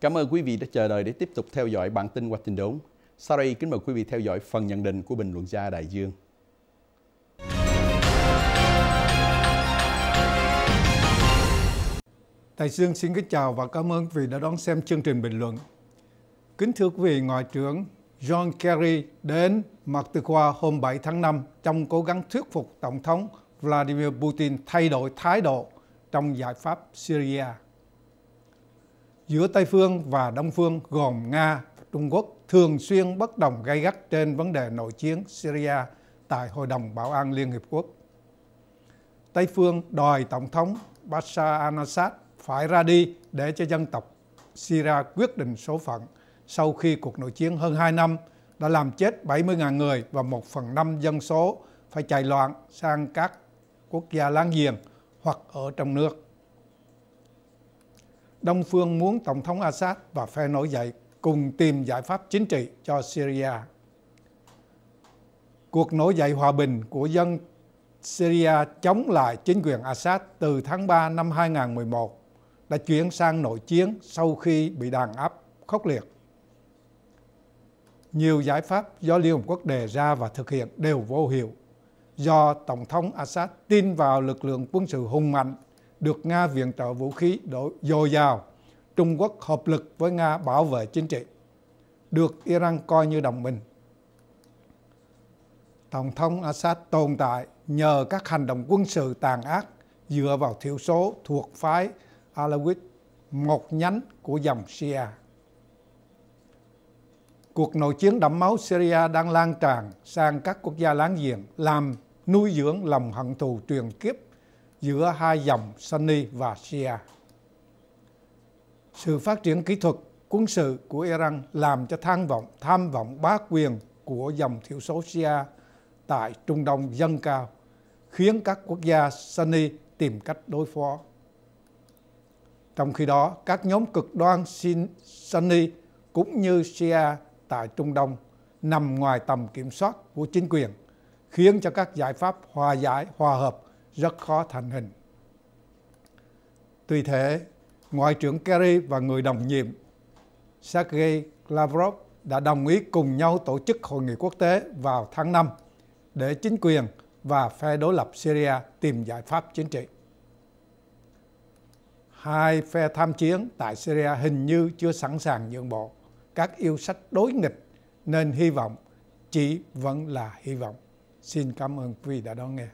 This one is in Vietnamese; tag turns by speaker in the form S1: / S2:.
S1: Cảm ơn quý vị đã chờ đợi để tiếp tục theo dõi bản tin qua tin đốn. Sau đây kính mời quý vị theo dõi phần nhận định của bình luận gia Đại Dương.
S2: Đại Dương xin kính chào và cảm ơn quý vị đã đón xem chương trình bình luận. Kính thưa quý vị, Ngoại trưởng John Kerry đến Moscow hôm 7 tháng 5 trong cố gắng thuyết phục Tổng thống Vladimir Putin thay đổi thái độ trong giải pháp Syria. Giữa Tây Phương và Đông Phương gồm Nga và Trung Quốc thường xuyên bất đồng gay gắt trên vấn đề nội chiến Syria tại Hội đồng Bảo an Liên Hiệp Quốc. Tây Phương đòi Tổng thống Bashar al-Assad phải ra đi để cho dân tộc Syria quyết định số phận sau khi cuộc nội chiến hơn 2 năm đã làm chết 70.000 người và một phần năm dân số phải chạy loạn sang các quốc gia láng giềng hoặc ở trong nước. Đông phương muốn Tổng thống Assad và phe nổi dậy cùng tìm giải pháp chính trị cho Syria. Cuộc nổi dậy hòa bình của dân Syria chống lại chính quyền Assad từ tháng 3 năm 2011 đã chuyển sang nội chiến sau khi bị đàn áp khốc liệt. Nhiều giải pháp do Liên Hợp Quốc đề ra và thực hiện đều vô hiệu do Tổng thống Assad tin vào lực lượng quân sự hùng mạnh được Nga viện trợ vũ khí dồi dào, Trung Quốc hợp lực với Nga bảo vệ chính trị, được Iran coi như đồng minh. Tổng thống Assad tồn tại nhờ các hành động quân sự tàn ác dựa vào thiểu số thuộc phái alawit, một nhánh của dòng Shia. Cuộc nội chiến đẫm máu Syria đang lan tràn sang các quốc gia láng giềng, làm nuôi dưỡng lòng hận thù truyền kiếp giữa hai dòng Sunni và Shia. Sự phát triển kỹ thuật quân sự của Iran làm cho tham vọng tham vọng bá quyền của dòng thiểu số Shia tại Trung Đông dâng cao, khiến các quốc gia Sunni tìm cách đối phó. Trong khi đó, các nhóm cực đoan Sunni cũng như Shia tại Trung Đông nằm ngoài tầm kiểm soát của chính quyền, khiến cho các giải pháp hòa giải, hòa hợp rất khó thành hình. Tuy thế, Ngoại trưởng Kerry và người đồng nhiệm Sergei Lavrov đã đồng ý cùng nhau tổ chức hội nghị quốc tế vào tháng 5 để chính quyền và phe đối lập Syria tìm giải pháp chính trị. Hai phe tham chiến tại Syria hình như chưa sẵn sàng nhượng bộ các yêu sách đối nghịch nên hy vọng chỉ vẫn là hy vọng. Xin cảm ơn quý vị đã đón nghe.